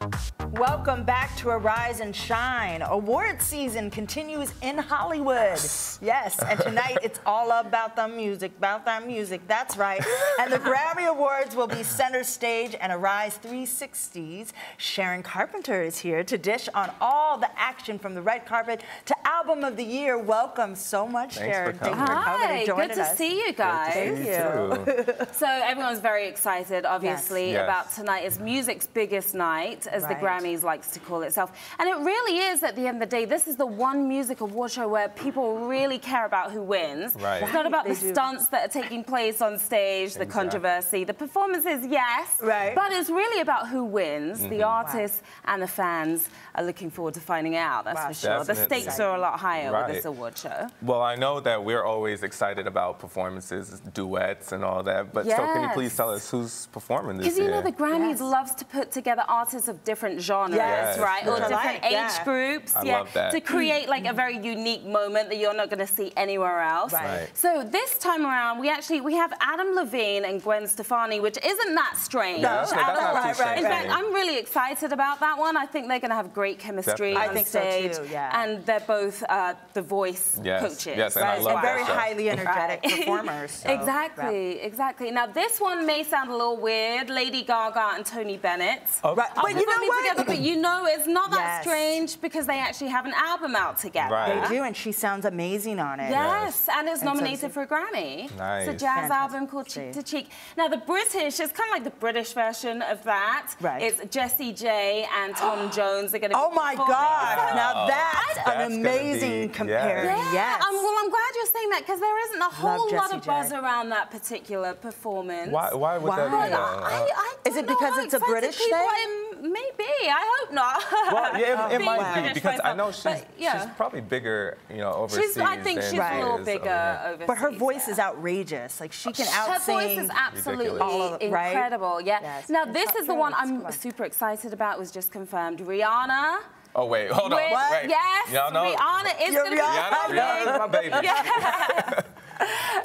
Thank Welcome back to Arise and Shine. Award season continues in Hollywood. Yes, and tonight it's all about the music, about that music. That's right. And the Grammy Awards will be center stage, and Arise 360's Sharon Carpenter is here to dish on all the action from the red carpet to Album of the Year. Welcome so much, Thanks Sharon. for coming. Thank you for coming Hi, and good to us. see you guys. Thank you. too. So everyone's very excited, obviously, Yes. about tonight. It's music's biggest night, as the Right. Grammys likes to call itself. And it really is, at the end of the day, this is the one music award show where people really care about who wins. Right. It's not about They the do. stunts that are taking place on stage, the Exactly. controversy, the performances, yes. Right. But it's really about who wins. Mm-hmm. The artists and the fans are looking forward to finding out, that's Wow. for sure. The stakes are a lot higher with this award show. Well, I know that we're always excited about performances, duets, and all that. But so, can you please tell us who's performing this Because year? you know the Grammys Yes. loves to put together artists of different genres, Yes, right, or different like, age yeah. groups, I yeah, love that. to create like a very unique moment that you're not going to see anywhere else. Right. Right. So this time around, we actually we have Adam Levine and Gwen Stefani, which isn't that strange. No, that's not too right, right, strange. in fact, I'm really excited about that one. I think they're going to have great chemistry Definitely. I on think so, stage, too, yeah. and they're both uh, the voice Yes, coaches. yes, and I Right, love and very that show. highly energetic Right. performers. so, Exactly, exactly. Now this one may sound a little weird. Lady Gaga and Tony Bennett. Oh, Right, but you know what? Together, but you know it's not that Yes. strange because they actually have an album out together. Right. They do, and she sounds amazing on it. Yes, and it's so nominated it's- for a Grammy. Nice. It's a jazz Fantastic. album called Cheek to Cheek. Now, the British is kind of like the British version of that. Right. It's Jessie J and Tom Jones. They're going to Oh my gosh! Now that's, That's an amazing be- comparison. Yeah, Yes. I'm, well, I'm glad you're saying that because there isn't a whole lot Jessie of J. buzz around that particular performance. Why, why would that Why? be? though? I, I Is don't it know because it's a British thing? Am- Maybe. I hope not. well, yeah, it, it might be British because I know she's, But, yeah. she's probably bigger, you know, overseas. She's, I think she's Right. a little bigger over overseas. but her voice yeah. is outrageous. Like she can Her out voice sing. is absolutely Ridiculous. All of it, right? incredible. Yeah. Yes. Now And this is the one I'm on. super excited about. Was just confirmed. Rihanna. Oh wait, hold on. with- Wait. Yes. Y'all know Rihanna is You're going to be Rihanna. Rihanna, Rihanna's my baby.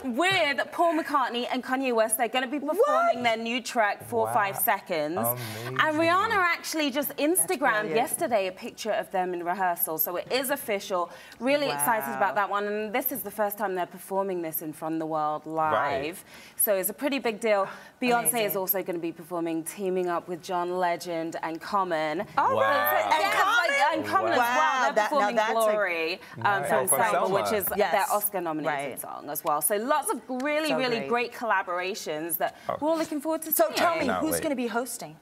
with Paul McCartney and Kanye West. They're going to be performing their new track, Four Wow. Five Seconds. Amazing. And Rihanna actually just Instagrammed yesterday a picture of them in rehearsal, so it is official. Really excited about that one, and this is the first time they're performing this in front of the world live. Right. So it's a pretty big deal. Beyonce is also going to be performing, teaming up with John Legend and Common. Oh, Wow. right. Yeah, And like, Common? and Common as Wow, well. They're that- performing that's a- Glory um, from Selma, which is Yes. their Oscar-nominated Right. song as well. So lots of really, So really great. great. collaborations that oh. we're all looking forward to So seeing. tell me, who's going to be hosting?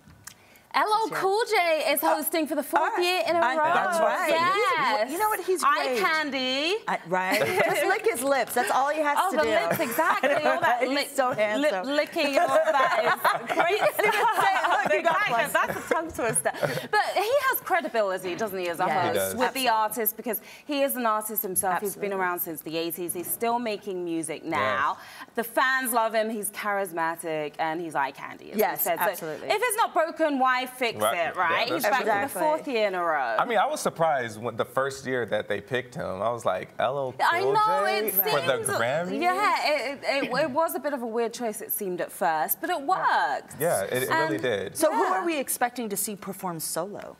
LL Cool J is hosting for the fourth all right. year in a I- row. that's right. Yes. You know what? He's Eye great. candy. I, right? Just lick his lips. That's all he has Oh, to the lips, exactly. All that He's lip, so lip handsome. licking and all that is great stuff. Look, you got Exactly. That's a tongue twister. But he has credibility, doesn't he, as a Yes. He host does. with the artist because he is an artist himself. He's been around since the 80s. He's still making music now. The fans love him. He's charismatic and he's eye candy. As Yes, said. So absolutely. if it's not broken, why fix Right. it, right? Yeah, he's that's back true. for the fourth year in a row. I mean, I was surprised when the first year that they picked him. I was like, LL Cool I know J it for seems the Grammys. Yeah, it, it, it, it was a bit of a weird choice. It seemed at first, but it worked. Yeah, it, it really did. So who Yeah. are we expecting to see perform solo?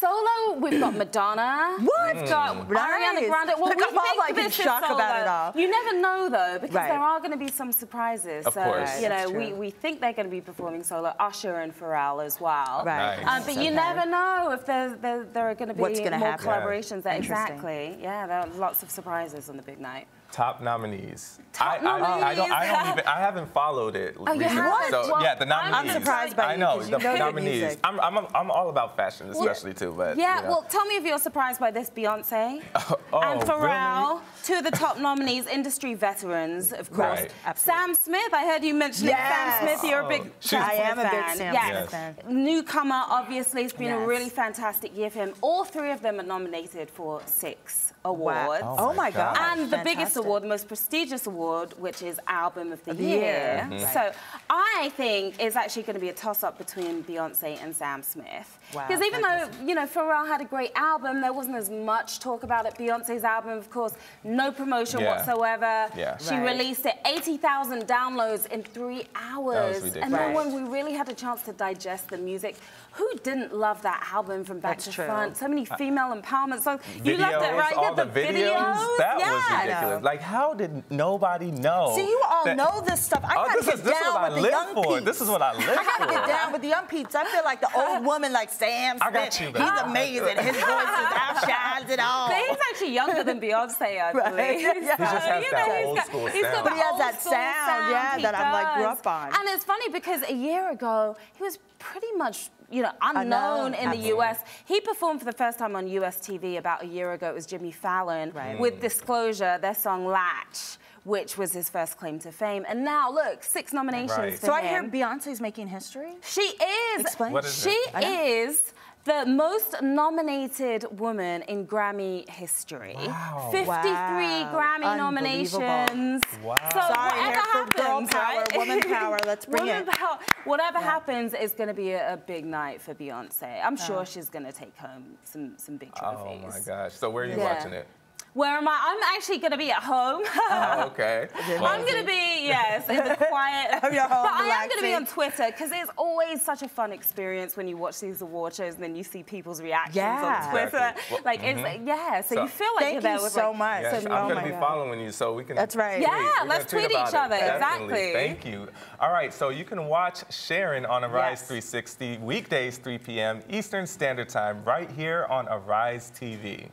Solo, we've got Madonna. What? We've got Mm. Nice. Ariana Grande. Well, Look, we I'm think like, in this is shock about it all. You never know though, because Right. there are going to be some surprises. Of so, course. you know, we, we think they're going to be performing solo. Usher and Pharrell as well. Right. Nice. Um, but you Okay. never know if there, there, there are going to be What's gonna more happen. collaborations. There. Interesting. Exactly. Yeah, there are lots of surprises on the big night. Top nominees. Top I, I, I don't. I don't nominees. even. I haven't followed it. Oh, recently. haven't? So Well, yeah, the I'm surprised by I you, know 'cause you the know nominees. music. I'm, I'm, I'm all about fashion, especially too. But Yeah, you know. well, tell me if you're surprised by this, Beyonce oh, and Pharrell, really? two of the top nominees, industry veterans, of course. Right. Absolutely. Sam Smith, I heard you mention Yes. Sam Smith. You're a big Oh, she's- Sam I am Smith a big fan. Sam yes. Smith fan. Newcomer, obviously, it's been Yes. a really fantastic year for him. All three of them are nominated for six awards. Oh, Oh my my God. God. And the biggest award, the most prestigious award, which is Album of the, the Year. Year. Mhm. So I think it's actually going to be a toss-up between Beyonce and Sam Smith. Wow, Because even though, you know, Pharrell had a great album, there wasn't as much talk about it. Beyonce's album, of course, no promotion Yeah. whatsoever. Yeah. She Right. released it 80,000 downloads in three hours. and ridiculous. then Right. when we really had a chance to digest the music, who didn't love that album from back That's to true. front? So many uh, female empowerment songs. You loved it, right? all yeah, the, videos, that yeah. was ridiculous. Like, how did nobody know? See, you all that- know this stuff. I Oh, gotta this get is this is down what I with the live young for. peeps. This is what I live I gotta for. get down with the young peeps. I feel like the old woman, like Sam Smith. I got you, He's amazing. His voice is outshines it all. But he's actually younger than Beyonce, I Right. believe. He just has you that know, he's old got- school he's got sound. But he has that school sound, yeah, he that I'm, like, grew up on. And it's funny because a year ago, he was pretty much you know, unknown Unknown, in the. US. He performed for the first time on US TV about a year ago. It was Jimmy Fallon Right. with mm. Disclosure, their song Latch, which was his first claim to fame. And now, look, six nominations Right. for So I hear. Beyonce's making history. She is. Explain. What is she it? I know. is the most nominated woman in Grammy history. Wow. 53 Wow. Grammy nominations. Wow. So Sorry, whatever happens, girl power, right? woman power, let's bring Woman it. power. Whatever happens is going to be a, a big night for Beyonce. I'm sure Oh. she's going to take home some some big trophies. Oh my gosh. So where are you Yeah. watching it? Where am I? I'm actually going to be at home. Oh, okay. I'm going to be, yes, in the quiet. Of your home, but I am going to be on Twitter because it's always such a fun experience when you watch these award shows and then you see people's reactions Yeah. on Twitter. Exactly. Well, like, it's, mm-hmm. yeah, so, So- you feel like Thank you're there you with so like, much. Yes, some- I'm Oh going to be God. following you so we can. That's right. Yeah, We're let's tweet each it. other, Definitely. exactly. Thank you. All right, so you can watch Sharon on Arise Yes. 360 weekdays 3 p.m. Eastern Standard Time right here on Arise TV.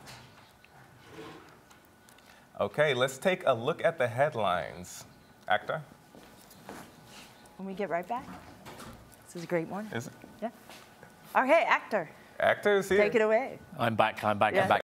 Okay, let's take a look at the headlines. Actor, When we get right back. This is a great one. is it? Yeah. Oh, okay, actor, Actor is here. take it away. I'm back, I'm back, Yeah. I'm back.